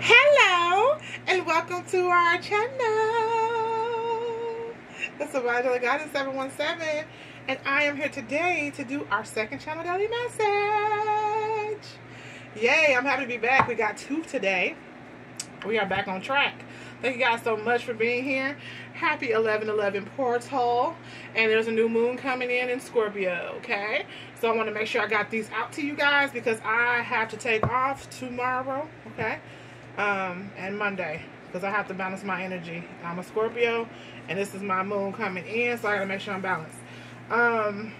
Hello and welcome to our channel. This is Divine Angelic Guidance 717 and I am here today to do our second channel daily message. Yay, I'm happy to be back. We got two today. We are back on track. Thank you guys so much for being here. Happy 11-11 portal. And there's a new moon coming in in Scorpio, okay? So I want to make sure I got these out to you guys because I have to take off tomorrow, okay? Um, and Monday because I have to balance my energy. I'm a Scorpio and this is my moon coming in, so I got to make sure I'm balanced. Um,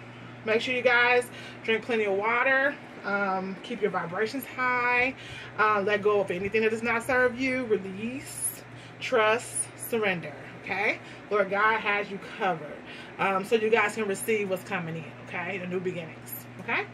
make sure you guys drink plenty of water. Um, keep your vibrations high. Uh, let go of anything that does not serve you. Release, trust, surrender. Okay? Lord God has you covered. Um, so you guys can receive what's coming in. Okay? The new beginnings. Okay?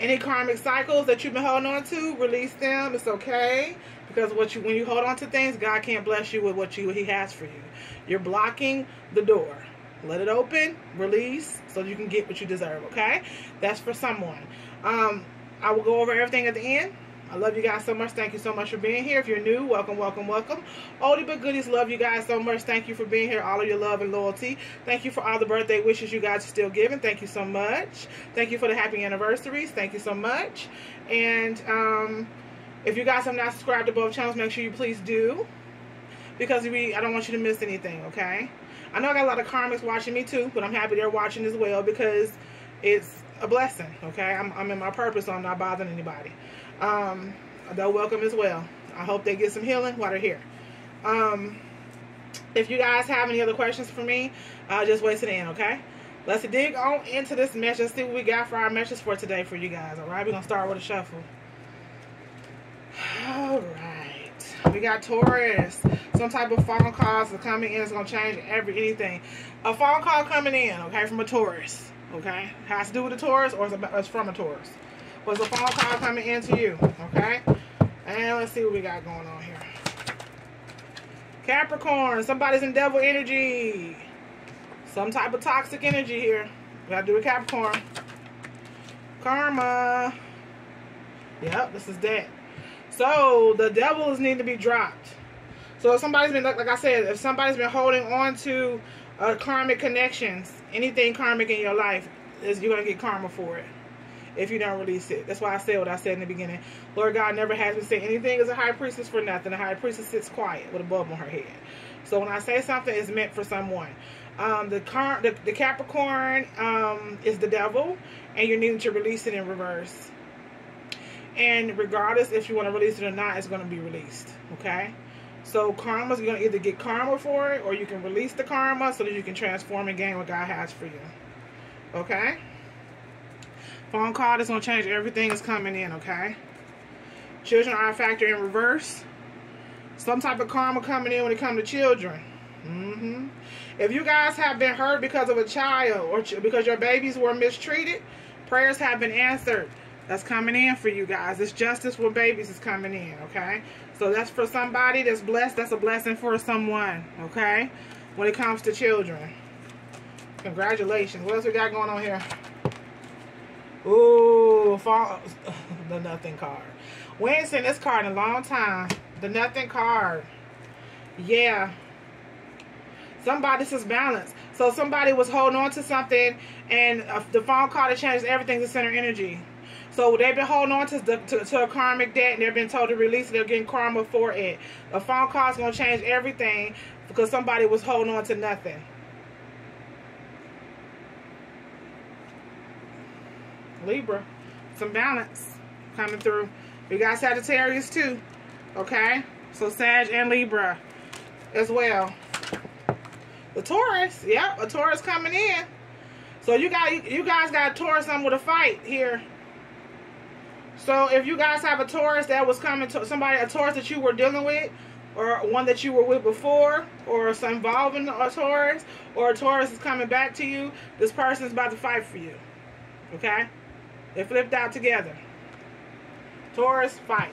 Any karmic cycles that you've been holding on to, release them. It's okay. Because what you when you hold on to things, God can't bless you with what you He has for you. You're blocking the door. Let it open, release, so you can get what you deserve, okay? That's for someone. Um, I will go over everything at the end. I love you guys so much. Thank you so much for being here. If you're new, welcome, welcome, welcome. Oldie but goodies, love you guys so much. Thank you for being here, all of your love and loyalty. Thank you for all the birthday wishes you guys are still giving. Thank you so much. Thank you for the happy anniversaries. Thank you so much. And um, if you guys have not subscribed to both channels, make sure you please do. Because we, I don't want you to miss anything, okay? I know I got a lot of karmics watching me too, but I'm happy they're watching as well because it's a blessing, okay? I'm, I'm in my purpose, so I'm not bothering anybody. Um, they're welcome as well. I hope they get some healing while they're here. Um, if you guys have any other questions for me, uh, just wait to the end, okay? Let's dig on into this message. And see what we got for our message for today for you guys, all right? We're going to start with a shuffle. All right. We got Taurus. Some type of phone calls are coming in. It's going to change every anything. A phone call coming in, okay, from a Taurus, okay? Has to do with a Taurus or it's from a Taurus. Was a phone call coming in to you, okay? And let's see what we got going on here. Capricorn. Somebody's in devil energy. Some type of toxic energy here. We got to do with Capricorn. Karma. Yep, this is that. So the devils need to be dropped. So if somebody's been, like I said, if somebody's been holding on to uh, karmic connections, anything karmic in your life, is you're gonna get karma for it if you don't release it. That's why I said what I said in the beginning. Lord God never has me say anything as a high priestess for nothing. A high priestess sits quiet with a bulb on her head. So when I say something, it's meant for someone. Um, the, car, the, the Capricorn um, is the devil, and you're needing to release it in reverse. And regardless if you want to release it or not, it's going to be released. Okay? So karma's going to either get karma for it, or you can release the karma so that you can transform and gain what God has for you. Okay? Phone call that's going to change everything is coming in, okay? Children are a factor in reverse. Some type of karma coming in when it comes to children. Mm-hmm. If you guys have been hurt because of a child or ch because your babies were mistreated, prayers have been answered. That's coming in for you guys. It's justice for babies is coming in, okay? So that's for somebody that's blessed. That's a blessing for someone, okay? When it comes to children. Congratulations. What else we got going on here? Ooh, fall, the nothing card. We ain't seen this card in a long time. The nothing card. Yeah. Somebody, is balance. So somebody was holding on to something and uh, the phone call that changed everything to center energy. So they've been holding on to, the, to, to, a karmic debt and they've been told to release it. They're getting karma for it. A phone call is going to change everything because somebody was holding on to nothing. Libra. Some balance coming through. We got Sagittarius too. Okay? So Sag and Libra as well. The Taurus. Yep, a Taurus coming in. So you got you guys got Taurus on with a fight here. So if you guys have a Taurus that was coming to somebody, a Taurus that you were dealing with, or one that you were with before, or some involving a Taurus, or a Taurus is coming back to you, this person is about to fight for you. Okay? They flipped out together. Taurus, fight.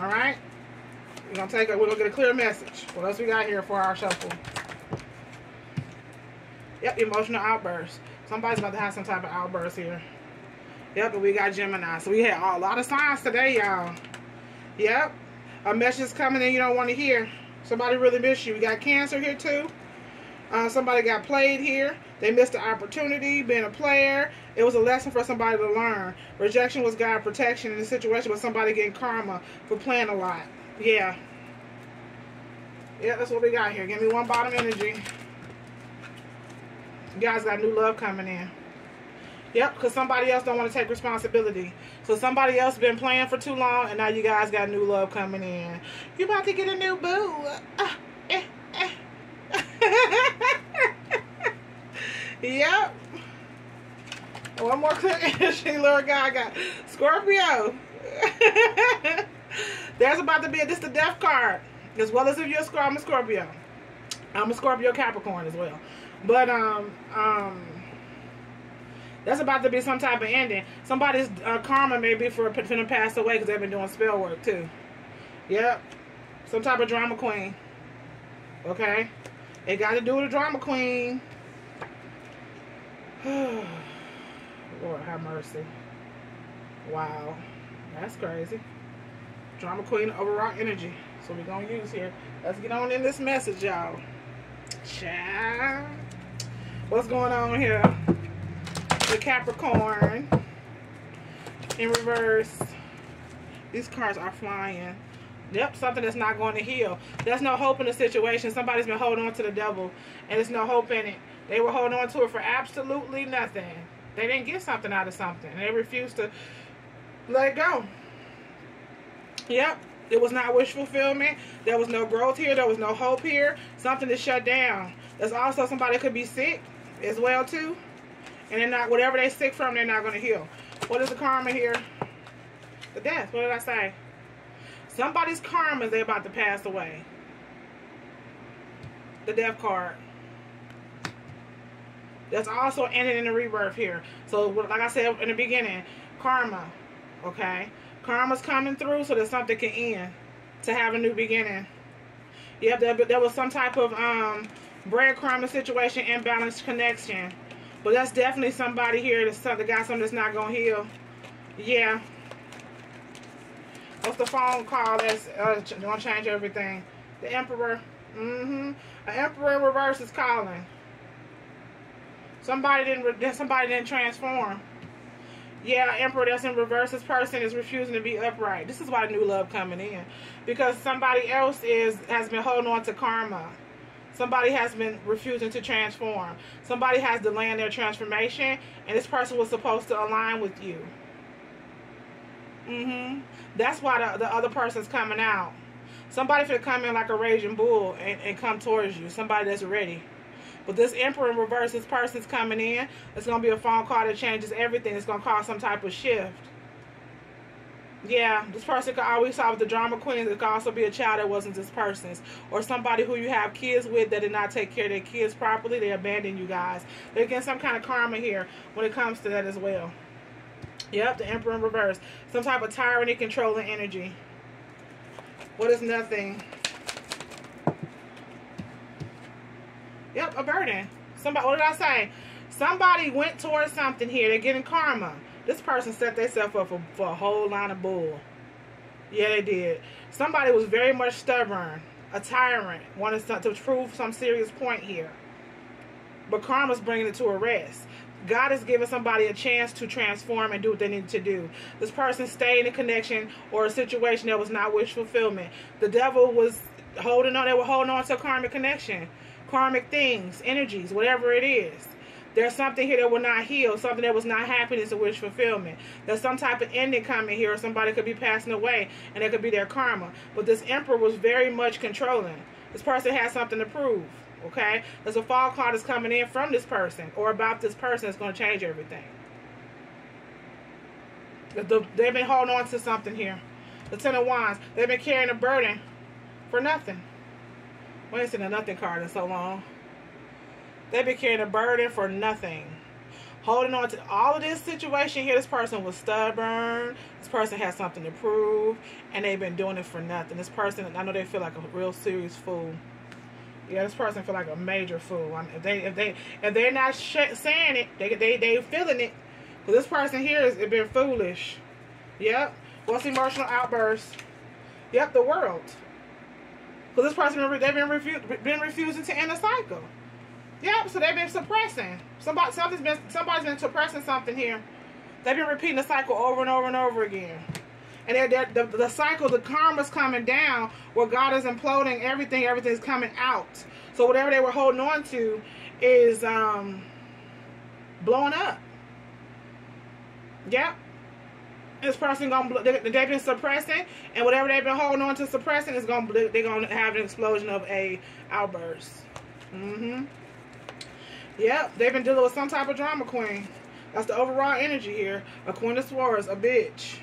All right. We're gonna take a. We're gonna get a clear message. What else we got here for our shuffle? Yep, emotional outburst. Somebody's about to have some type of outburst here. Yep, but we got Gemini. So we had a lot of signs today, y'all. Yep. A message coming in you don't want to hear. Somebody really missed you. We got Cancer here too. Uh, somebody got played here. They missed the opportunity being a player. It was a lesson for somebody to learn. Rejection was God protection in the situation with somebody getting karma for playing a lot. Yeah. Yeah, that's what we got here. Give me one bottom energy. You guys got new love coming in. Yep, because somebody else don't want to take responsibility. So somebody else been playing for too long, and now you guys got new love coming in. You about to get a new boo. Uh, eh, eh. yep. One more clear Lord God got Scorpio. There's about to be a, this the death card. As well as if you're a Scorpio, I'm a Scorpio. I'm a Scorpio Capricorn as well. But um um that's about to be some type of ending. Somebody's uh, karma may be for to pass away because they've been doing spell work too. Yep. Some type of drama queen. Okay. It got to do with a drama queen. Lord have mercy. Wow. That's crazy. Drama queen overall energy. So we're going to use here. Let's get on in this message, y'all. Ciao. What's going on here? The Capricorn in reverse. These cards are flying. Yep, something that's not going to heal. There's no hope in the situation. Somebody's been holding on to the devil, and there's no hope in it. They were holding on to it for absolutely nothing. They didn't get something out of something. They refused to let go. Yep, it was not wish fulfillment. There was no growth here. There was no hope here. Something to shut down. There's also somebody could be sick as well too. And they're not, whatever they're sick from, they're not going to heal. What is the karma here? The death. What did I say? Somebody's karma is they about to pass away. The death card. That's also ended in the rebirth here. So, like I said in the beginning, karma. Okay? Karma's coming through so that something can end. To have a new beginning. Yep, there, there was some type of um, breadcrumb situation, imbalanced connection. But that's definitely somebody here that's that got something that's not going to heal. Yeah. What's the phone call that's uh, going to change everything? The Emperor. Mm-hmm. An Emperor in reverse is calling. Somebody didn't. Somebody didn't transform. Yeah, Emperor that's in reverse. This person is refusing to be upright. This is why new love coming in, because somebody else is has been holding on to karma. Somebody has been refusing to transform. Somebody has delayed their transformation, and this person was supposed to align with you. Mm-hmm. That's why the, the other person's coming out. Somebody should come in like a raging bull and, and come towards you. Somebody that's ready. But this Emperor in reverse, this person's coming in. It's going to be a phone call that changes everything. It's going to cause some type of shift. Yeah, this person could always solve the drama queen. It could also be a child that wasn't this person's. Or somebody who you have kids with that did not take care of their kids properly. They abandoned you guys. They're getting some kind of karma here when it comes to that as well. Yep, the Emperor in reverse. Some type of tyranny controlling energy. What is nothing? Yep, a burden. Somebody, what did I say? Somebody went towards something here. They're getting karma. This person set themselves up for, for a whole line of bull. Yeah, they did. Somebody was very much stubborn, a tyrant, wanted to prove some serious point here. But karma's bringing it to a rest. God is giving somebody a chance to transform and do what they need to do. This person stayed in a connection or a situation that was not wish fulfillment. The devil was holding on, they were holding on to a karmic connection, karmic things, energies, whatever it is. There's something here that will not heal, something that was not happiness and wish fulfillment. There's some type of ending coming here, or somebody could be passing away, and it could be their karma. But this emperor was very much controlling. This person has something to prove. Okay? There's a fall card that's coming in from this person or about this person that's going to change everything. They've been holding on to something here. The Ten of Wands. They've been carrying a burden for nothing. We ain't seen a nothing card in so long. They've been carrying a burden for nothing. Holding on to all of this situation here, this person was stubborn. This person has something to prove, and they've been doing it for nothing. This person, I know they feel like a real serious fool. Yeah, this person feel like a major fool. I mean, if they if they if they're not sh- saying it, they they they feeling it. Cause this person here has been foolish. Yep. What's emotional outburst? Yep, the world. Cause this person they've been refu- been refusing to end the cycle. Yep. So they've been suppressing. Somebody something's been somebody's been suppressing something here. They've been repeating the cycle over and over and over again. And the, the cycle, the karma's coming down where God is imploding everything, everything's coming out. So whatever they were holding on to is um, blowing up. Yep. This person gonna they, they've been suppressing, and whatever they've been holding on to suppressing is gonna they're gonna have an explosion of a outburst. Mm-hmm. Yep, they've been dealing with some type of drama queen. That's the overall energy here. A queen of swords, a bitch.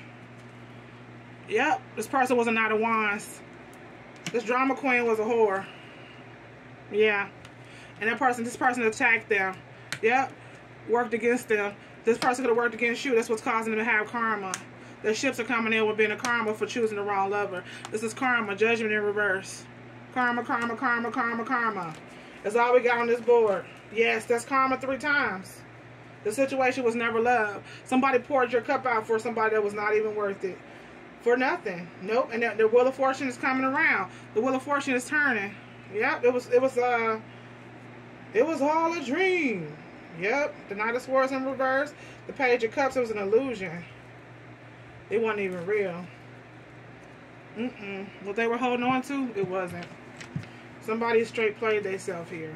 Yep, this person was a knight of wands. This drama queen was a whore. Yeah. And that person, this person attacked them. Yep. Worked against them. This person could have worked against you. That's what's causing them to have karma. The ships are coming in with being a karma for choosing the wrong lover. This is karma, judgment in reverse. Karma, karma, karma, karma, karma. That's all we got on this board. Yes, that's karma three times. The situation was never love. Somebody poured your cup out for somebody that was not even worth it. For nothing. Nope. And the, the wheel of fortune is coming around. The wheel of fortune is turning. Yep. It was. It was. Uh. It was all a dream. Yep. The Knight of Swords in reverse. The Page of Cups. It was an illusion. It wasn't even real. Mm-mm. What they were holding on to, it wasn't. Somebody straight played themselves here.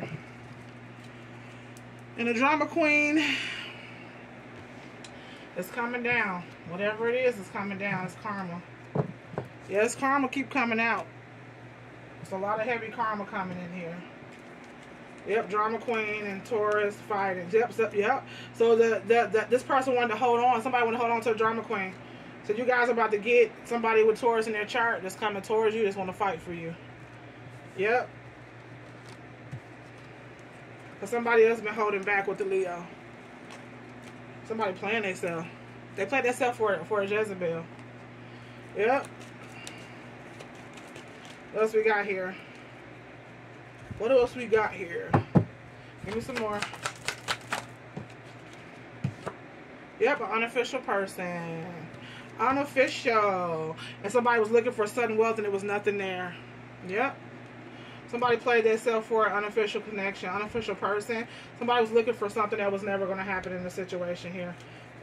And the drama queen is coming down. Whatever it is, it's coming down. It's karma. Yes, karma keep coming out. It's a lot of heavy karma coming in here. Yep, drama queen and Taurus fighting. Yep, so, yep. So the, the, the this person wanted to hold on. Somebody wanted to hold on to the drama queen. So you guys are about to get somebody with Taurus in their chart that's coming towards you that's want to fight for you. Yep. Because somebody else been holding back with the Leo. Somebody playing themselves. They played themselves for, for a Jezebel. Yep. What else we got here? What else we got here? Give me some more. Yep, an unofficial person. Unofficial. And somebody was looking for sudden wealth and there was nothing there. Yep. Somebody played themselves for an unofficial connection, unofficial person. Somebody was looking for something that was never going to happen in the situation here.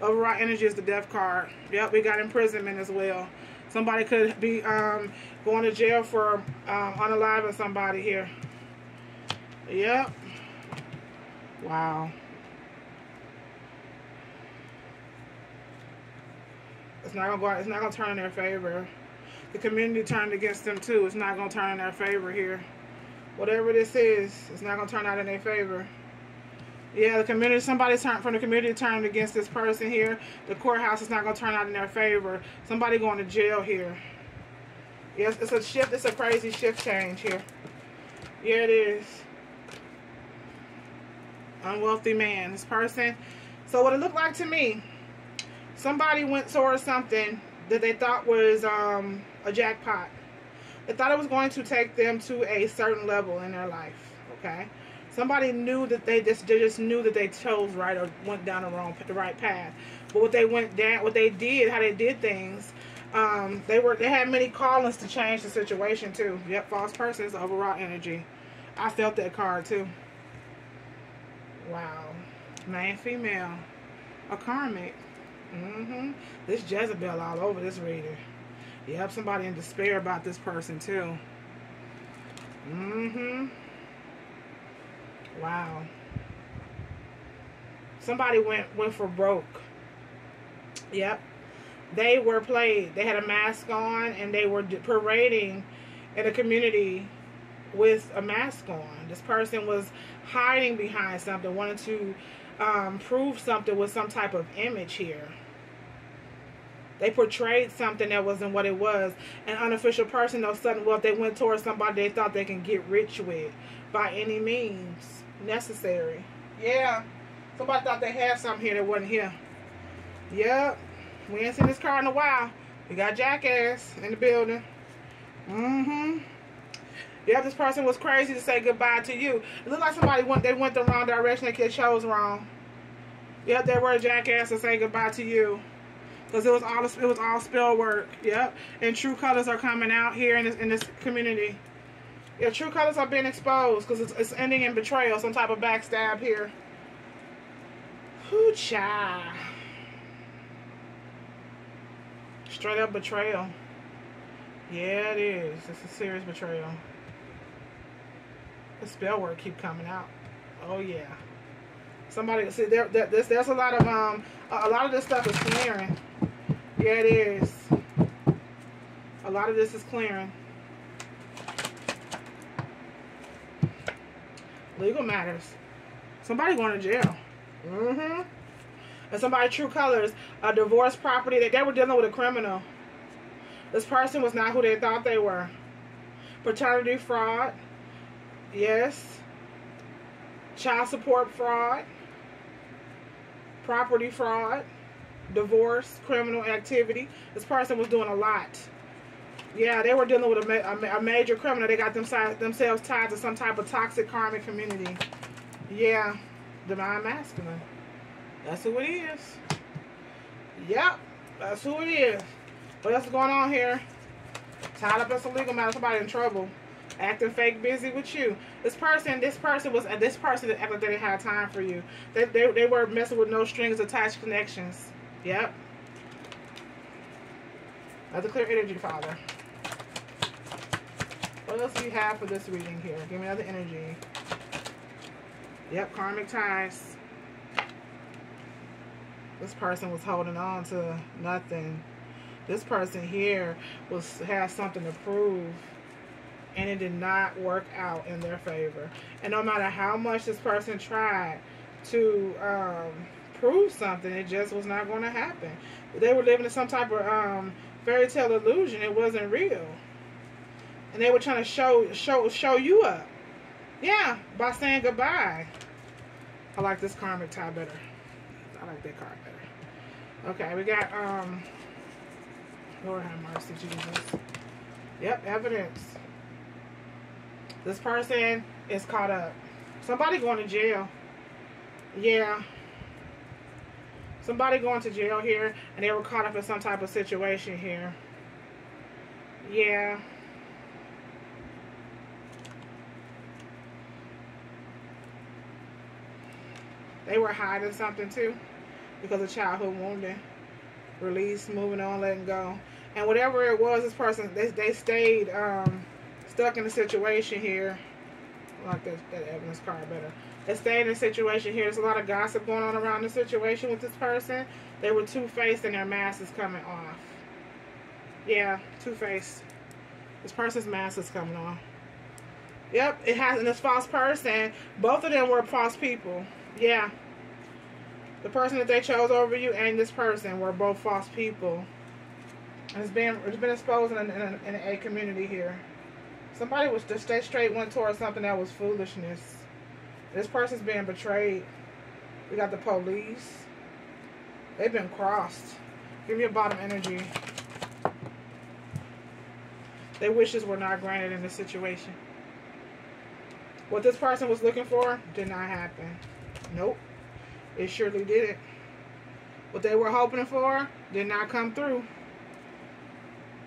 Overall energy is the death card. Yep, we got imprisonment as well. Somebody could be um, going to jail for um, unaliving somebody here. Yep. Wow. It's not gonna go. Out, It's not gonna turn in their favor. The community turned against them too. It's not gonna turn in their favor here. Whatever this is, it's not gonna turn out in their favor. Yeah, the community, somebody turned from the community turned against this person here. The courthouse is not going to turn out in their favor. Somebody going to jail here. Yes, it's a shift. It's a crazy shift change here. Yeah, it is. Unwealthy man. This person. So what it looked like to me, somebody went towards something that they thought was um, a jackpot. They thought it was going to take them to a certain level in their life. Okay Somebody knew that they just they just knew that they chose right or went down the wrong the right path. But what they went down, what they did, how they did things, um, they were they had many callings to change the situation too. Yep, false persons, overall energy. I felt that card too. Wow, man, female, a karmic. Mm-hmm. This Jezebel all over this reader. Yep, somebody in despair about this person too. Mm-hmm. Wow. Somebody went went for broke. Yep. They were played. They had a mask on and they were parading in a community with a mask on. This person was hiding behind something, wanted to um, prove something with some type of image here. They portrayed something that wasn't what it was. An unofficial person, though, sudden wealth, they went towards somebody they thought they can get rich with by any means necessary. Yeah. Somebody thought they had something here that wasn't here. Yep. We ain't seen this car in a while. We got Jackass in the building. Mm-hmm. Yeah, this person was crazy to say goodbye to you. It looked like somebody went they went the wrong direction. They chose wrong. Yep, they were a jackass to say goodbye to you. Because it was all it was all spell work. Yep. And true colors are coming out here in this in this community. Yeah, true colors are being exposed because it's, it's ending in betrayal, some type of backstab here. Hoocha. Straight up betrayal. Yeah, it is. It's a serious betrayal. The spell work keep coming out. Oh yeah. Somebody see there. there there's, there's a lot of um a, a lot of this stuff is clearing. Yeah, it is. A lot of this is clearing. Legal matters. Somebody going to jail. Mm-hmm. And somebody true colors, a divorce property, that they were dealing with a criminal. This person was not who they thought they were. Paternity fraud. Yes. Child support fraud. Property fraud. Divorce. Criminal activity. This person was doing a lot. Yeah, they were dealing with a, a major criminal. They got them themselves tied to some type of toxic karmic community. Yeah, divine masculine. That's who it is. Yep, that's who it is. What else is going on here? Tied up in some legal matter. Somebody in trouble. Acting fake busy with you. This person, this person was, this person acted like they didn't have time for you. They, they, they were messing with no strings attached connections. Yep. That's a clear energy, Father. What else do you have for this reading here? Give me another energy. Yep, karmic ties. This person was holding on to nothing. This person here was has something to prove and it did not work out in their favor. And no matter how much this person tried to um, prove something, it just was not going to happen. They were living in some type of um, fairy tale illusion. It wasn't real and they were trying to show show show you up. Yeah, by saying goodbye. I like this karmic tie better. I like that card better. Okay, we got um Lord have mercy, Jesus. Yep, evidence. This person is caught up. Somebody going to jail. Yeah. Somebody going to jail here and they were caught up in some type of situation here. Yeah. They were hiding something too because of childhood wounding. Release, moving on, letting go. And whatever it was, this person, they, they stayed um, stuck in the situation here. I like that, that evidence card better. They stayed in a situation here. There's a lot of gossip going on around the situation with this person. They were two-faced and their mask is coming off. Yeah, two-faced. This person's mask is coming off. Yep, it has, and this false person, both of them were false people. Yeah. The person that they chose over you and this person were both false people. And it's been it's been exposed in, in, in a community here. Somebody was just stay straight went towards something that was foolishness. This person's being betrayed. We got the police. They've been crossed. Give me a bottom energy. Their wishes were not granted in this situation. What this person was looking for did not happen. Nope. It surely didn't. What they were hoping for did not come through.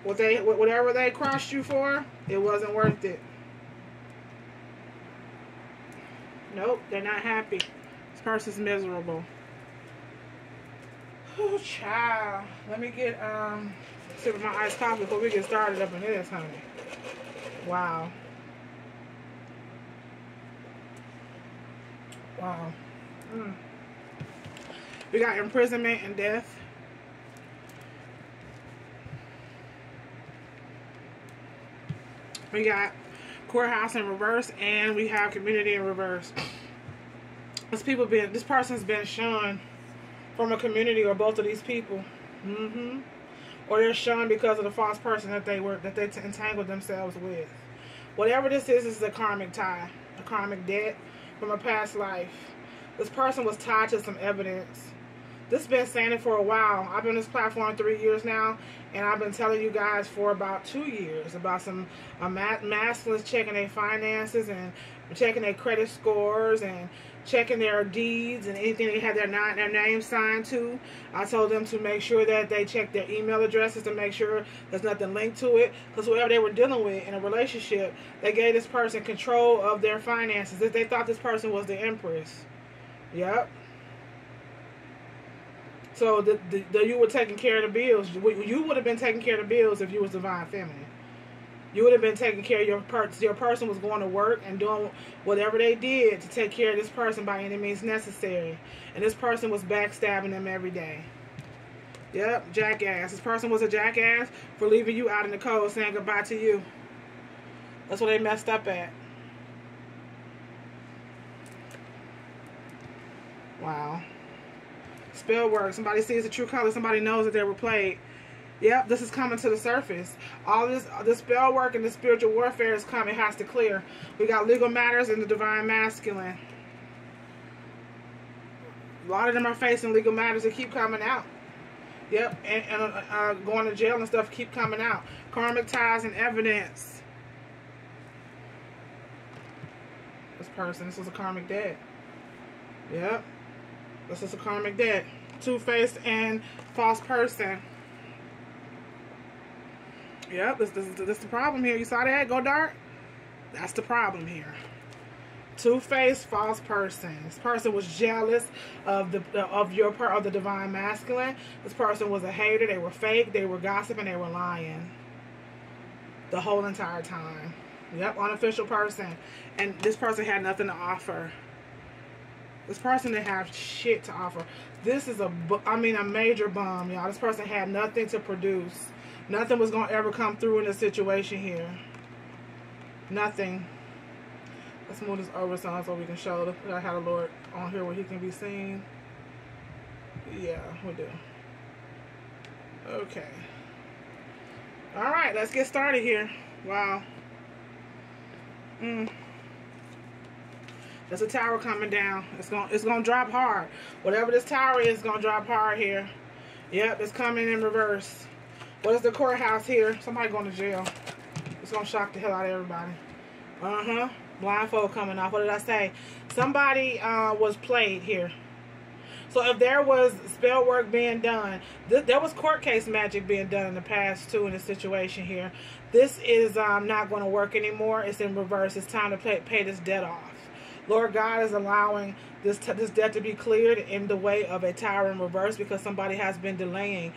What they whatever they crossed you for, it wasn't worth it. Nope, they're not happy. This person's miserable. Oh, child. Let me get um sip of my iced coffee before we get started up in this, honey. Wow. Wow. Mm. We got imprisonment and death. We got courthouse in reverse, and we have community in reverse. This people been this person's been shunned from a community or both of these people. Mm-hmm. Or they're shunned because of the false person that they were that they entangled themselves with. Whatever this is, is a karmic tie, a karmic debt from a past life. This person was tied to some evidence. this has been standing for a while. I've been on this platform three years now, and I've been telling you guys for about two years about some uh, checking their finances and checking their credit scores and checking their deeds and anything they had their, their name signed to. I told them to make sure that they check their email addresses to make sure there's nothing linked to it. Because whoever they were dealing with in a relationship, they gave this person control of their finances. If they thought this person was the empress. Yep. So the, the, the, you were taking care of the bills. You would have been taking care of the bills if you was divine feminine. You would have been taking care of your person. Your person was going to work and doing whatever they did to take care of this person by any means necessary. And this person was backstabbing them every day. Yep, jackass. This person was a jackass for leaving you out in the cold, saying goodbye to you. That's what they messed up at. Wow. Spell work. Somebody sees the true color. Somebody knows that they were played. Yep, this is coming to the surface. All this, the spell work and the spiritual warfare is coming. Has to clear. We got legal matters and the divine masculine. A lot of them are facing legal matters that keep coming out. Yep, and, and uh, going to jail and stuff keep coming out. Karmic ties and evidence. This person, this is a karmic debt. Yep, this is a karmic debt. Two-faced and false person. Yep, this, this, this is the problem here. You saw that? Go dark? That's the problem here. Two-faced, false person. This person was jealous of the uh, of your part of the divine masculine. This person was a hater. They were fake. They were gossiping. They were lying. The whole entire time. Yep, unofficial person. And this person had nothing to offer. This person didn't have shit to offer. This is a, I mean, a major bomb, y'all. This person had nothing to produce. Nothing was going to ever come through in this situation here. Nothing. Let's move this over so we can show that I had a Lord on here where he can be seen. Yeah, we do. Okay. All right, let's get started here. Wow. Mm. There's a tower coming down. It's gonna it's gonna drop hard. Whatever this tower is, gonna drop hard here. Yep, it's coming in reverse. What is the courthouse here? Somebody going to jail. It's going to shock the hell out of everybody. Uh-huh. Blindfold coming off. What did I say? Somebody uh, was played here. So if there was spell work being done, th there was court case magic being done in the past too in this situation here. This is um, not going to work anymore. It's in reverse. It's time to pay, pay this debt off. Lord God is allowing this this debt to be cleared in the way of a tower in reverse because somebody has been delaying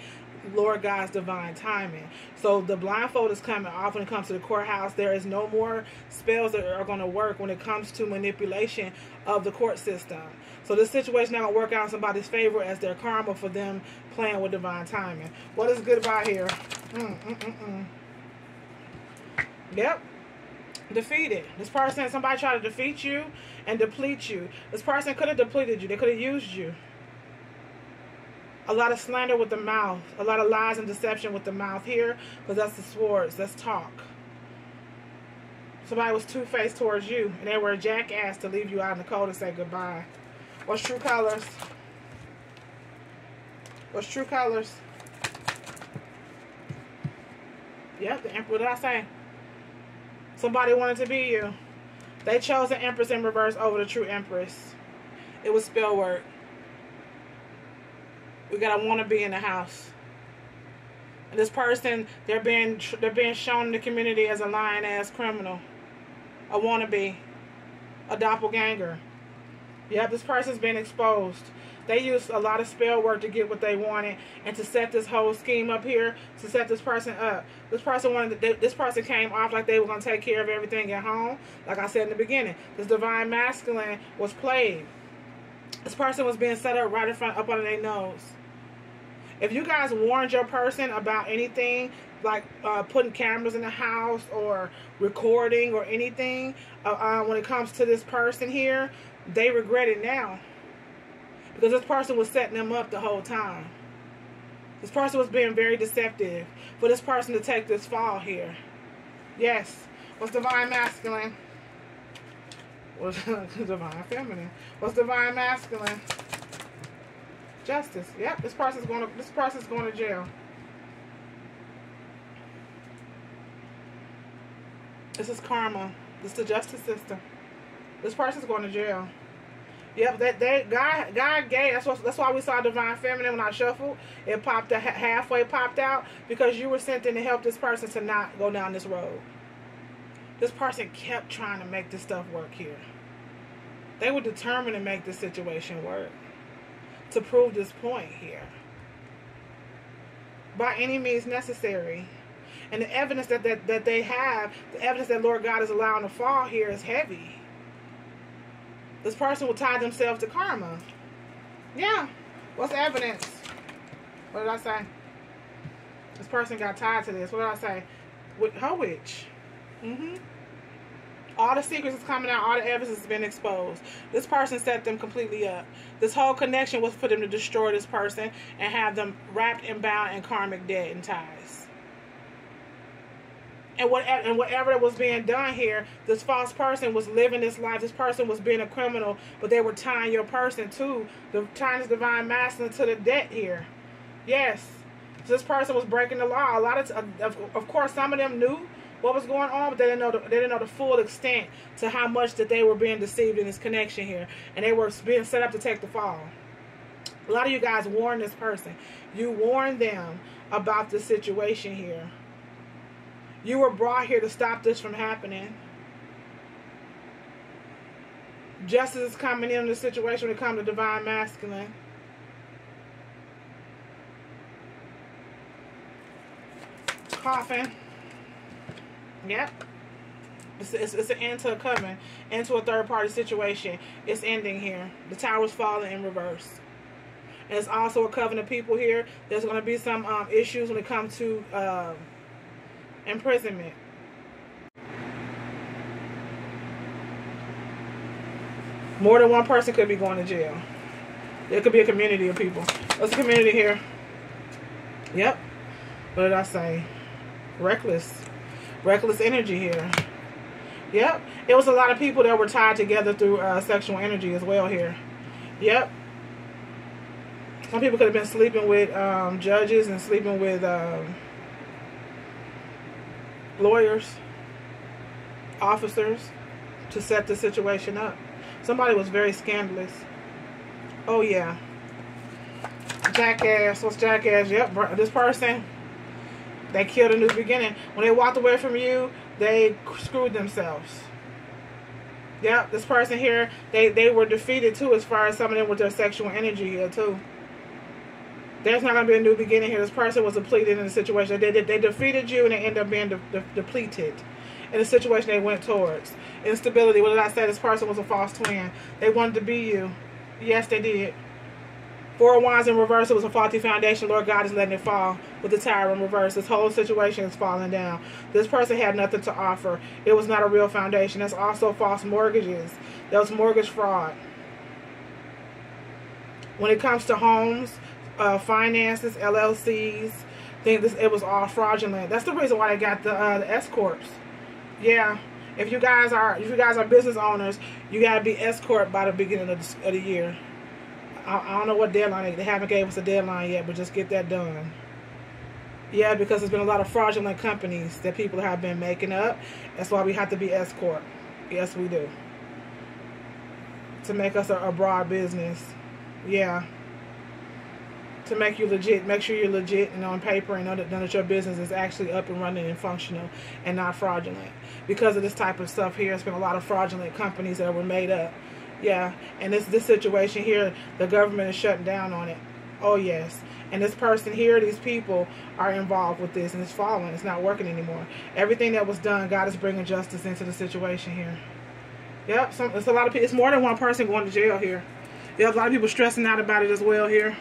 Lord God's divine timing. So the blindfold is coming off when it comes to the courthouse. There is no more spells that are going to work when it comes to manipulation of the court system. So this situation not going to work out in somebody's favor as their karma for them playing with divine timing. What is good about here? Mm, mm, mm, mm. yep. Defeated. This person, somebody tried to defeat you and deplete you. This person could have depleted you. They could have used you a lot of slander with the mouth, a lot of lies and deception with the mouth here, because that's the swords, that's talk. Somebody was two-faced towards you, and they were a jackass to leave you out in the cold and say goodbye. What's true colors? What's true colors? Yep, the emperor, what did I say? Somebody wanted to be you. They chose the empress in reverse over the true empress. It was spell work. We gotta want to be in the house. And this person, they're being they're being shown in the community as a lying ass criminal, a wannabe, a doppelganger. Yep, this person's been exposed. They used a lot of spell work to get what they wanted and to set this whole scheme up here to set this person up. This person wanted to, this person came off like they were going to take care of everything at home. Like I said in the beginning, this divine masculine was played. This person was being set up right in front, up under their nose. If you guys warned your person about anything, like uh, putting cameras in the house or recording or anything, uh, uh, when it comes to this person here, they regret it now. Because this person was setting them up the whole time. This person was being very deceptive for this person to take this fall here. Yes. What's divine masculine? What's divine feminine? What's divine masculine? Justice. Yep, this person's going to this person's going to jail. This is karma. This is the justice system. This person's going to jail. Yep, that they God God gave. That's what that's why we saw divine feminine when I shuffled. It popped a, halfway popped out because you were sent in to help this person to not go down this road. This person kept trying to make this stuff work here. They were determined to make this situation work to prove this point here by any means necessary. And the evidence that, that, that they have, the evidence that Lord God is allowing to fall here is heavy. This person will tie themselves to karma. Yeah. What's the evidence? What did I say? This person got tied to this. What did I say? With her witch. Mm-hmm. All the secrets is coming out. All the evidence has been exposed. This person set them completely up. This whole connection was for them to destroy this person and have them wrapped and bound in karmic debt and ties and whatever and whatever was being done here, this false person was living this life. This person was being a criminal, but they were tying your person to the tying divine master to the debt here. Yes, this person was breaking the law. A lot of, of, of course, some of them knew what was going on, but they didn't know the, they didn't know the full extent to how much that they were being deceived in this connection here, and they were being set up to take the fall. A lot of you guys warned this person. You warned them about the situation here. You were brought here to stop this from happening. Justice is coming in the situation when it comes to divine masculine. Coffin. Yep. It's, it's, it's, an end to a covenant, into a third party situation. It's ending here. The tower's falling in reverse. And it's also a covenant of people here. There's going to be some um, issues when it comes to. Uh, imprisonment. More than one person could be going to jail. There could be a community of people. There's a community here. Yep. What did I say? Reckless. Reckless energy here. Yep. It was a lot of people that were tied together through uh, sexual energy as well here. Yep. Some people could have been sleeping with um, judges and sleeping with... Um, lawyers, officers to set the situation up. Somebody was very scandalous. Oh, yeah. Jackass. What's jackass? Yep, this person, they killed a new beginning. When they walked away from you, they screwed themselves. Yep, this person here, they, they were defeated too as far as some of them with their sexual energy here too. There's not going to be a new beginning here. This person was depleted in the situation. They, they, they defeated you and they end up being de de depleted in the situation they went towards. Instability. What did I say? This person was a false twin. They wanted to be you. Yes, they did. Four of Wands in reverse. It was a faulty foundation. Lord God is letting it fall with the Tower in reverse. This whole situation is falling down. This person had nothing to offer. It was not a real foundation. That's also false mortgages. That was mortgage fraud. When it comes to homes, uh, finances, LLCs. Think this it was all fraudulent. That's the reason why they got the uh, the S corps. Yeah, if you guys are if you guys are business owners, you gotta be S corp by the beginning of the, of the year. I, I, don't know what deadline they haven't gave us a deadline yet, but just get that done. Yeah, because there's been a lot of fraudulent companies that people have been making up. That's why we have to be S corp. Yes, we do. To make us a, a broad business. Yeah to make you legit, make sure you're legit and on paper and know that, know that your business is actually up and running and functional and not fraudulent. Because of this type of stuff here, it's been a lot of fraudulent companies that were made up. Yeah, and this this situation here, the government is shutting down on it. Oh yes. And this person here, these people are involved with this and it's falling. It's not working anymore. Everything that was done, God is bringing justice into the situation here. Yep, some, it's a lot of people. It's more than one person going to jail here. There's a lot of people stressing out about it as well here.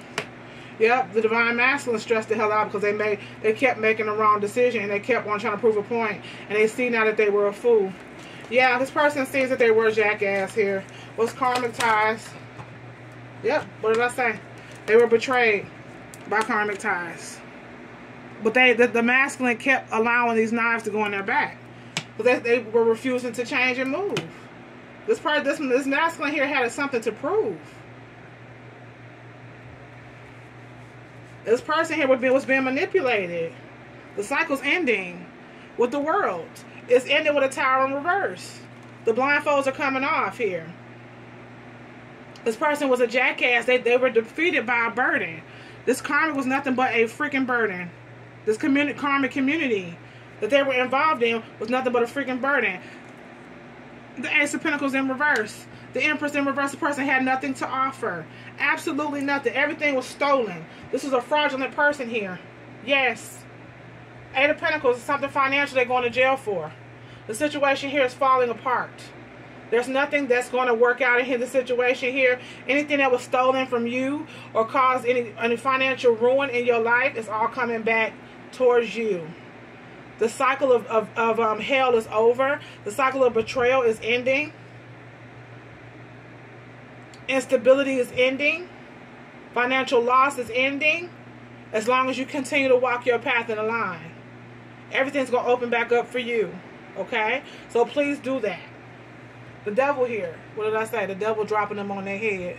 Yep, the divine masculine stressed the hell out because they made they kept making the wrong decision and they kept on trying to prove a point and they see now that they were a fool. Yeah, this person sees that they were jackass here. Was karmic ties. Yep, what did I say? They were betrayed by karmic ties. But they the, the masculine kept allowing these knives to go in their back. But they, they were refusing to change and move. This part this this masculine here had something to prove. This person here was being, was being manipulated. The cycle's ending with the world. It's ending with a tower in reverse. The blindfolds are coming off here. This person was a jackass. They, they were defeated by a burden. This karma was nothing but a freaking burden. This community, karmic community that they were involved in was nothing but a freaking burden. The Ace of Pentacles in reverse. The Empress in reverse. The person had nothing to offer. Absolutely nothing. Everything was stolen. This is a fraudulent person here. Yes. Eight of Pentacles is something financial they're going to jail for. The situation here is falling apart. There's nothing that's going to work out in the situation here. Anything that was stolen from you or caused any, any financial ruin in your life is all coming back towards you. The cycle of, of, of um, hell is over. The cycle of betrayal is ending. Instability is ending. Financial loss is ending. As long as you continue to walk your path in a line. Everything's going to open back up for you. Okay? So please do that. The devil here. What did I say? The devil dropping them on their head.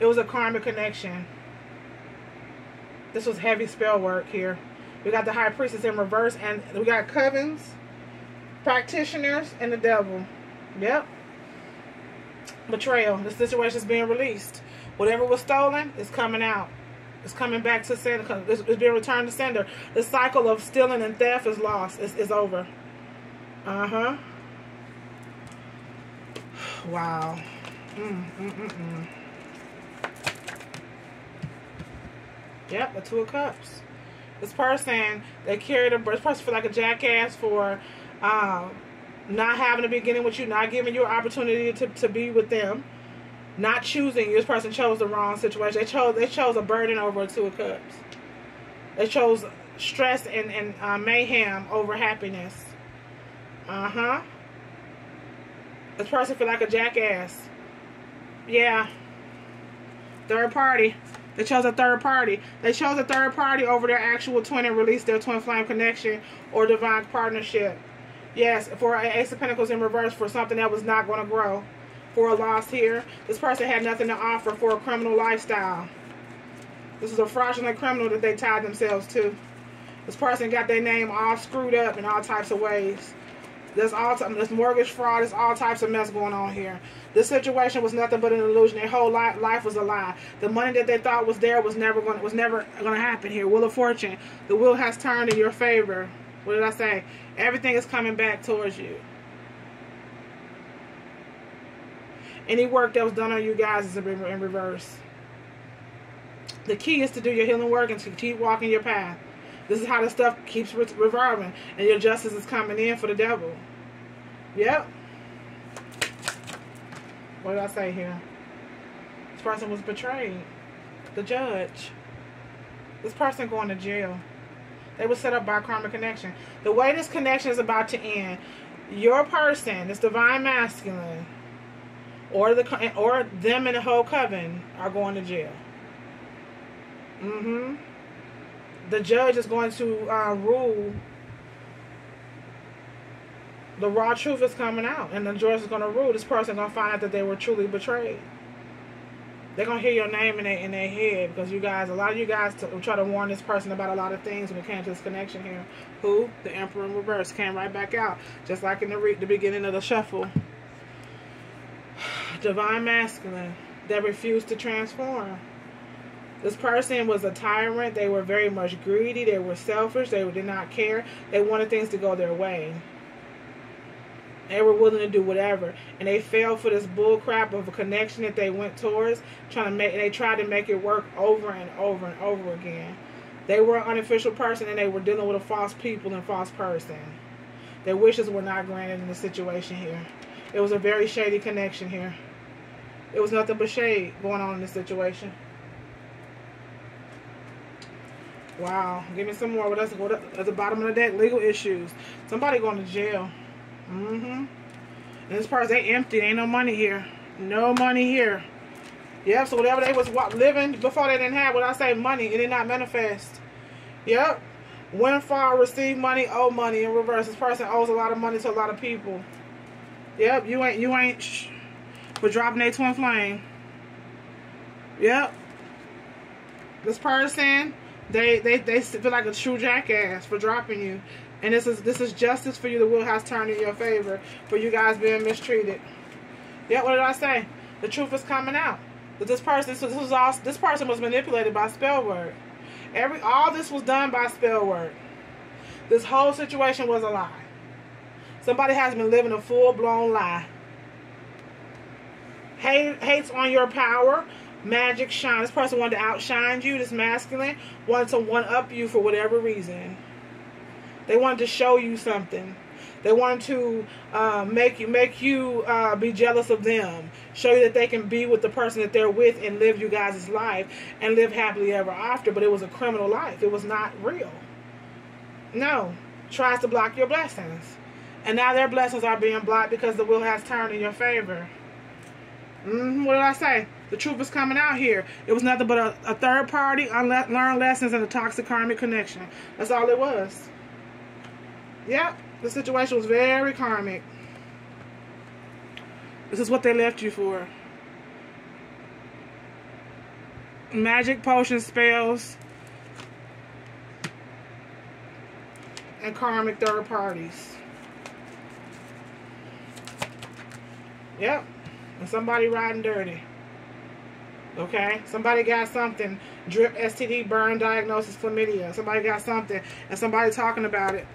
It was a karmic connection. This was heavy spell work here. We got the high priestess in reverse, and we got covens, practitioners, and the devil. Yep. Betrayal. The situation is being released. Whatever was stolen is coming out. It's coming back to sender. It's, being returned to sender. The cycle of stealing and theft is lost. It's, it's over. Uh huh. Wow. Mm, mm, mm, mm. Yep, the Two of Cups. This person, they carried a this person feel like a jackass for um, not having a beginning with you, not giving you an opportunity to, to be with them, not choosing you. This person chose the wrong situation. They chose they chose a burden over a Two of Cups. They chose stress and, and uh, mayhem over happiness. Uh-huh. This person feel like a jackass. Yeah. Third party. They chose a third party. They chose a third party over their actual twin and released their twin flame connection or divine partnership. Yes, for an Ace of Pentacles in reverse for something that was not going to grow. For a loss here. This person had nothing to offer for a criminal lifestyle. This is a fraudulent criminal that they tied themselves to. This person got their name all screwed up in all types of ways. There's all there's mortgage fraud. There's all types of mess going on here. This situation was nothing but an illusion. Their whole life, life was a lie. The money that they thought was there was never going was never going to happen here. Wheel of Fortune. The wheel has turned in your favor. What did I say? Everything is coming back towards you. Any work that was done on you guys is in reverse. The key is to do your healing work and to keep walking your path. This is how the stuff keeps revolving, and your justice is coming in for the devil. Yep. What did I say here? This person was betrayed. The judge. This person going to jail. They were set up by karma connection. The way this connection is about to end, your person, this divine masculine, or the or them in the whole coven are going to jail. Mm-hmm the judge is going to uh, rule the raw truth is coming out and the judge is going to rule. This person going to find out that they were truly betrayed. They're going to hear your name in their, in their head because you guys a lot of you guys try to warn this person about a lot of things when it came to this connection here. Who? The emperor in reverse came right back out just like in the, the beginning of the shuffle. Divine masculine that refused to transform this person was a tyrant. They were very much greedy. They were selfish. They did not care. They wanted things to go their way. They were willing to do whatever, and they fell for this bullcrap of a connection that they went towards, trying to make. They tried to make it work over and over and over again. They were an unofficial person, and they were dealing with a false people and false person. Their wishes were not granted in the situation here. It was a very shady connection here. It was nothing but shade going on in this situation. Wow. Give me some more. What else? What at the bottom of the deck? Legal issues. Somebody going to jail. Mm-hmm. And this part, they empty. Ain't no money here. No money here. Yep. So whatever they was living before they didn't have, when I say money, it did not manifest. Yep. Windfall, receive money, owe money in reverse. This person owes a lot of money to a lot of people. Yep. You ain't. You ain't. Shh, for dropping a twin flame. Yep. This person They they they feel like a true jackass for dropping you. And this is this is justice for you. The wheel has turned in your favor for you guys being mistreated. Yeah, what did I say? The truth is coming out. But this person, this was all this person was manipulated by spell word. Every all this was done by spell word. This whole situation was a lie. Somebody has been living a full blown lie. Hate, hates on your power. Magic shine. This person wanted to outshine you. This masculine wanted to one up you for whatever reason. They wanted to show you something. They wanted to uh, make you make you uh, be jealous of them. Show you that they can be with the person that they're with and live you guys' life and live happily ever after. But it was a criminal life. It was not real. No. Tries to block your blessings. And now their blessings are being blocked because the wheel has turned in your favor. Mm-hmm. What did I say? The truth is coming out here. It was nothing but a, a third party, unlearned lessons, and a toxic karmic connection. That's all it was. Yep, the situation was very karmic. This is what they left you for. Magic potion spells and karmic third parties. Yep. And somebody riding dirty. Okay? Somebody got something. Drip, STD, burn, diagnosis, chlamydia. Somebody got something. And somebody talking about it.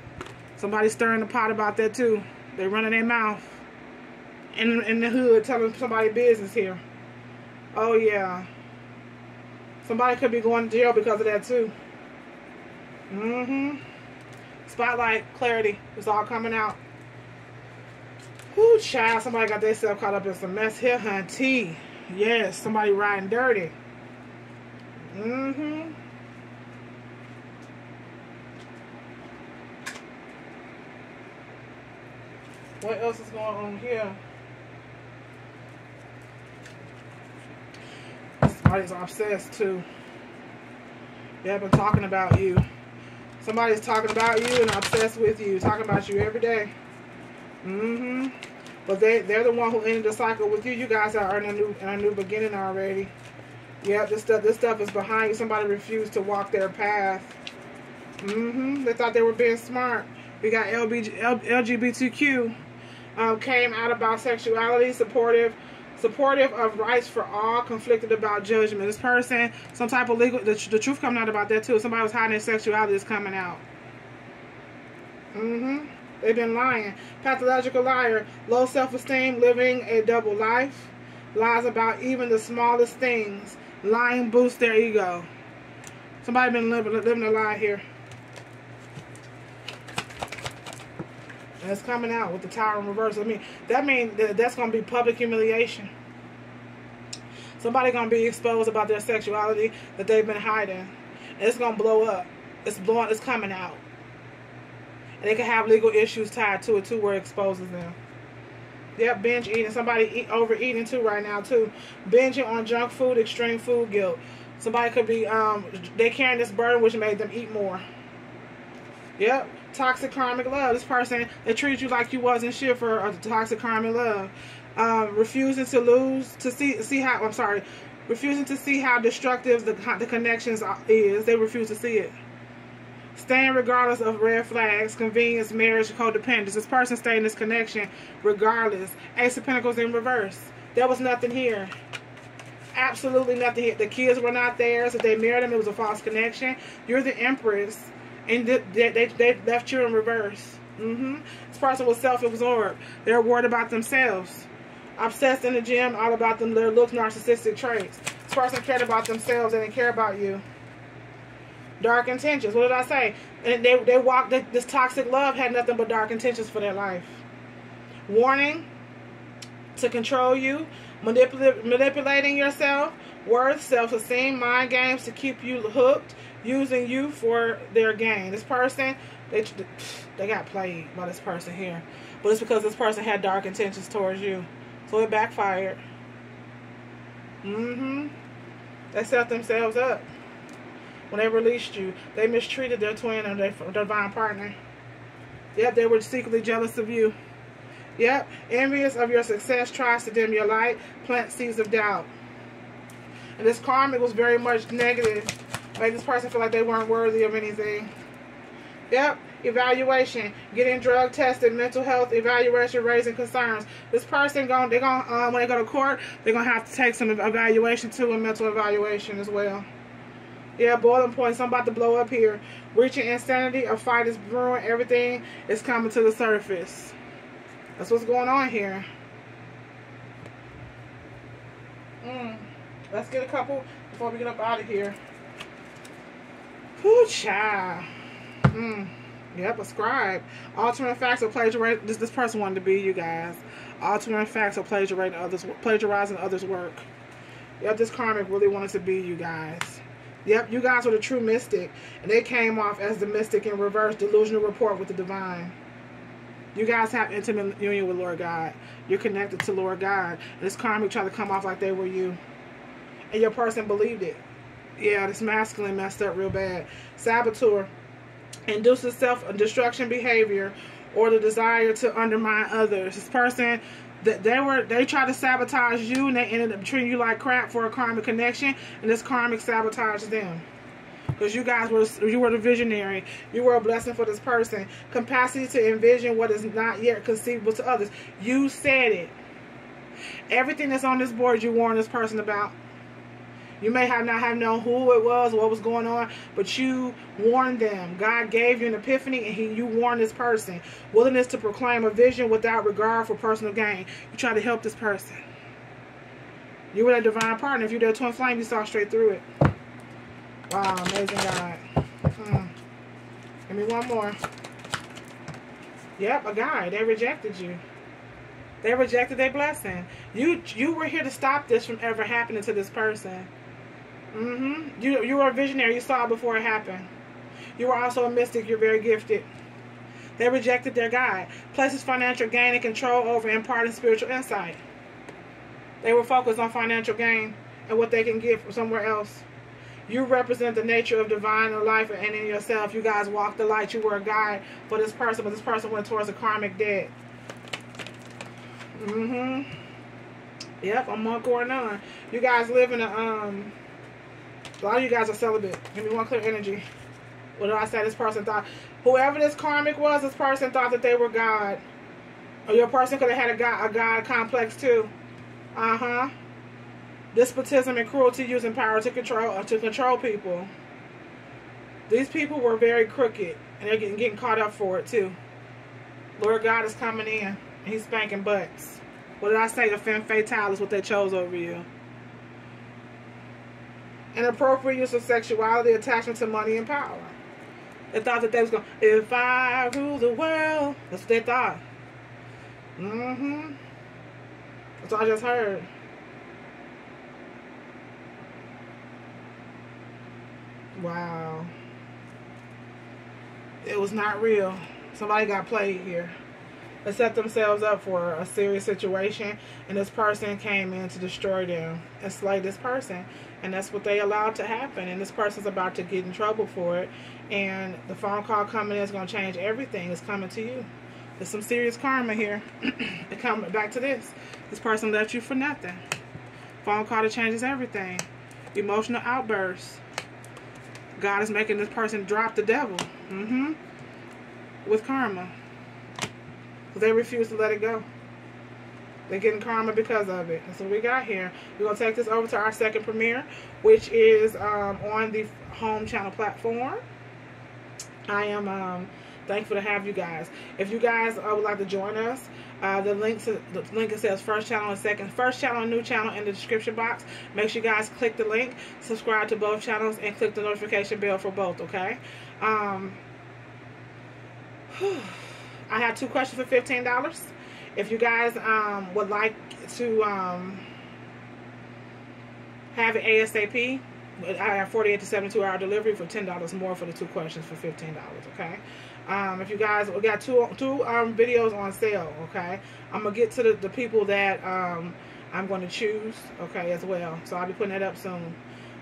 Somebody stirring the pot about that too. They running their mouth. In, in the hood telling somebody business here. Oh yeah. Somebody could be going to jail because of that too. Mm-hmm. Spotlight, clarity. It's all coming out. Whoo, child. Somebody got themselves caught up in some mess here, hunty. Yes, somebody riding dirty. Mm-hmm. What else is going on here? Somebody's obsessed too. They've been talking about you. Somebody's talking about you and obsessed with you. Talking about you every day. Mm-hmm. But they, they're the one who ended the cycle with you. You guys are in a new in a new beginning already. Yep, this stuff this stuff is behind you. Somebody refused to walk their path. Mm-hmm. They thought they were being smart. We got LBG, LGBTQ um, came out about sexuality, supportive, supportive of rights for all, conflicted about judgment. This person, some type of legal, the, the truth coming out about that too. Somebody was hiding sexuality is coming out. Mm-hmm. They've been lying. Pathological liar. Low self-esteem, living a double life. Lies about even the smallest things. Lying boosts their ego. Somebody been living, living a lie here. And it's coming out with the tower in reverse. I mean, that means that that's going to be public humiliation. Somebody going to be exposed about their sexuality that they've been hiding. And it's going to blow up. It's blowing. It's coming out. And they can have legal issues tied to it too where it exposes them. Yep, binge eating. Somebody eat, overeating too right now too. Binging on junk food, extreme food guilt. Somebody could be, um, they carrying this burden which made them eat more. Yep, toxic karmic love. This person, they treat you like you wasn't shit for a toxic karmic love. Um, refusing to lose, to see, see how, I'm sorry, refusing to see how destructive the, the connections is. They refuse to see it. Staying regardless of red flags, convenience, marriage, codependence. This person stayed in this connection regardless. Ace of Pentacles in reverse. There was nothing here. Absolutely nothing here. The kids were not there, so they married him. It was a false connection. You're the Empress, and they, they, they left you in reverse. Mm-hmm. This person was self-absorbed. They're worried about themselves. Obsessed in the gym, all about them, their looks, narcissistic traits. This person cared about themselves and they care about you dark intentions. What did I say? And they they walked this toxic love had nothing but dark intentions for their life. Warning to control you, manipul- manipulating yourself, worth, self-esteem, mind games to keep you hooked, using you for their gain. This person, they they got played by this person here, but it's because this person had dark intentions towards you, so it backfired. Mm-hmm. They set themselves up when they released you. They mistreated their twin or their divine partner. Yep, they were secretly jealous of you. Yep, envious of your success tries to dim your light, plant seeds of doubt. And this karmic was very much negative Made this person feel like they weren't worthy of anything. Yep. Evaluation. Getting drug tested, mental health evaluation, raising concerns. This person going they're gonna um, when they go to court, they're gonna have to take some evaluation too a mental evaluation as well. Yeah, boiling point. Something about to blow up here. Reaching insanity. A fight is brewing. Everything is coming to the surface. That's what's going on here. Mm. Let's get a couple before we get up out of here. Whoo, child. Mm. Yep, a scribe. Alternate facts or plagiarizing. This, this person wanted to be you guys. Alternate facts or plagiarizing others, plagiarizing others' work. Yep, this karmic really wanted to be you guys. Yep, you guys were the true mystic. And they came off as the mystic in reverse delusional report with the divine. You guys have intimate union with Lord God. You're connected to Lord God. This karmic tried to come off like they were you. And your person believed it. Yeah, this masculine messed up real bad. Saboteur induces self-destruction behavior or the desire to undermine others. This person that they were they tried to sabotage you and they ended up treating you like crap for a karmic connection. And this karmic sabotaged them. Because you guys were you were the visionary. You were a blessing for this person. Capacity to envision what is not yet conceivable to others. You said it. Everything that's on this board you warned this person about you may have not have known who it was, what was going on, but you warned them. God gave you an epiphany and he, you warned this person. Willingness to proclaim a vision without regard for personal gain. You try to help this person. You were a divine partner. If you're their twin flame, you saw straight through it. Wow, amazing God. Hmm. Give me one more. Yep, a guy. They rejected you. They rejected their blessing. You you were here to stop this from ever happening to this person. Mm-hmm. You you were a visionary. You saw it before it happened. You were also a mystic. You're very gifted. They rejected their guide. Places financial gain and control over imparting spiritual insight. They were focused on financial gain and what they can get from somewhere else. You represent the nature of divine in life and in yourself. You guys walk the light. You were a guide for this person, but this person went towards a karmic debt. Mm-hmm. Yep, I'm on going on. You guys live in a um a lot of you guys are celibate. Give me one clear energy. What did I say? This person thought, whoever this karmic was, this person thought that they were God. Or your person could have had a God, a God complex too. Uh huh. Despotism and cruelty using power to control uh, to control people. These people were very crooked, and they're getting, getting caught up for it too. Lord God is coming in, and He's spanking butts. What did I say? The femme fatale is what they chose over you. Inappropriate use of sexuality, attachment to money and power. They thought that they was going, if I rule the world. That's what they thought. Mm-hmm. That's what I just heard. Wow. It was not real. Somebody got played here They set themselves up for a serious situation and this person came in to destroy them and slay this person and that's what they allowed to happen. And this person's about to get in trouble for it. And the phone call coming in is going to change everything. It's coming to you. There's some serious karma here. Coming back to this. This person left you for nothing. Phone call that changes everything. Emotional outbursts. God is making this person drop the devil. Mm-hmm. With karma. They refuse to let it go. They're getting karma because of it. That's what we got here. We're going to take this over to our second premiere, which is um, on the home channel platform. I am um, thankful to have you guys. If you guys uh, would like to join us, uh, the link to, the link that says first channel and second first channel and new channel in the description box. Make sure you guys click the link, subscribe to both channels, and click the notification bell for both. Okay. Um, I have two questions for $15. If you guys um, would like to um, have it ASAP, I have 48 to 72 hour delivery for $10 more for the two questions for $15, okay? Um, if you guys, we got two two um, videos on sale, okay? I'm going to get to the, the people that um, I'm going to choose, okay, as well. So I'll be putting that up soon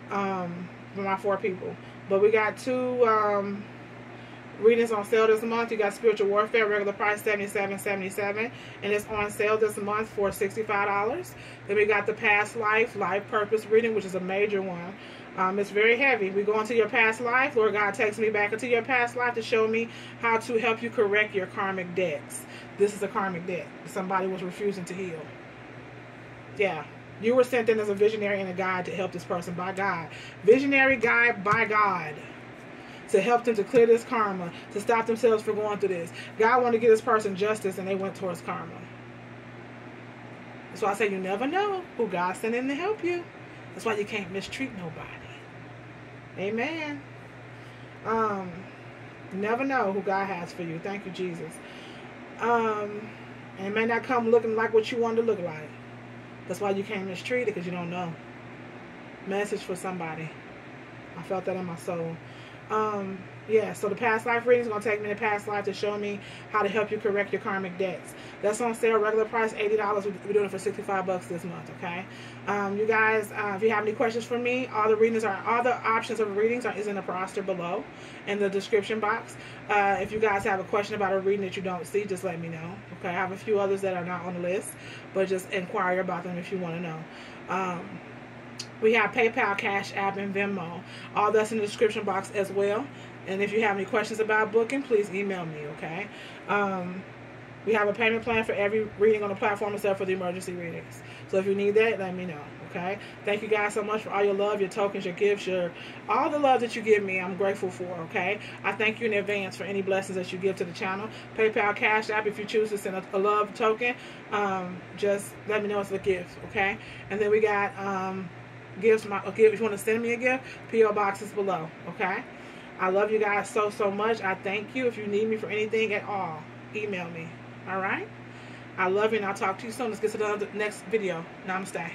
um, for my four people. But we got two um, readings on sale this month. You got Spiritual Warfare, regular price seventy-seven seventy-seven, and it's on sale this month for $65. Then we got the Past Life, Life Purpose reading, which is a major one. Um, it's very heavy. We go into your past life. Lord God takes me back into your past life to show me how to help you correct your karmic debts. This is a karmic debt. Somebody was refusing to heal. Yeah. You were sent in as a visionary and a guide to help this person by God. Visionary guide by God. To help them to clear this karma, to stop themselves from going through this. God wanted to give this person justice and they went towards karma. That's why I say you never know who God sent in to help you. That's why you can't mistreat nobody. Amen. Um, never know who God has for you. Thank you, Jesus. Um, and it may not come looking like what you want to look like. That's why you can't mistreat it because you don't know. Message for somebody. I felt that in my soul. Um, yeah, so the past life reading is going to take me to past life to show me how to help you correct your karmic debts. That's on sale, regular price $80. We're doing it for 65 bucks this month, okay? Um, you guys, uh, if you have any questions for me, all the readings are, all the options of readings are is in the roster below in the description box. Uh, if you guys have a question about a reading that you don't see, just let me know, okay? I have a few others that are not on the list, but just inquire about them if you want to know. Um, we have PayPal, Cash App, and Venmo. All that's in the description box as well. And if you have any questions about booking, please email me, okay? Um, we have a payment plan for every reading on the platform except for the emergency readings. So if you need that, let me know, okay? Thank you guys so much for all your love, your tokens, your gifts, your all the love that you give me. I'm grateful for, okay? I thank you in advance for any blessings that you give to the channel. PayPal, Cash App, if you choose to send a, a love token, um, just let me know it's a gift, okay? And then we got um, gifts. My, gift, if you want to send me a gift, P.O. Box is below, okay? I love you guys so, so much. I thank you. If you need me for anything at all, email me. All right? I love you and I'll talk to you soon. Let's get to the next video. Namaste.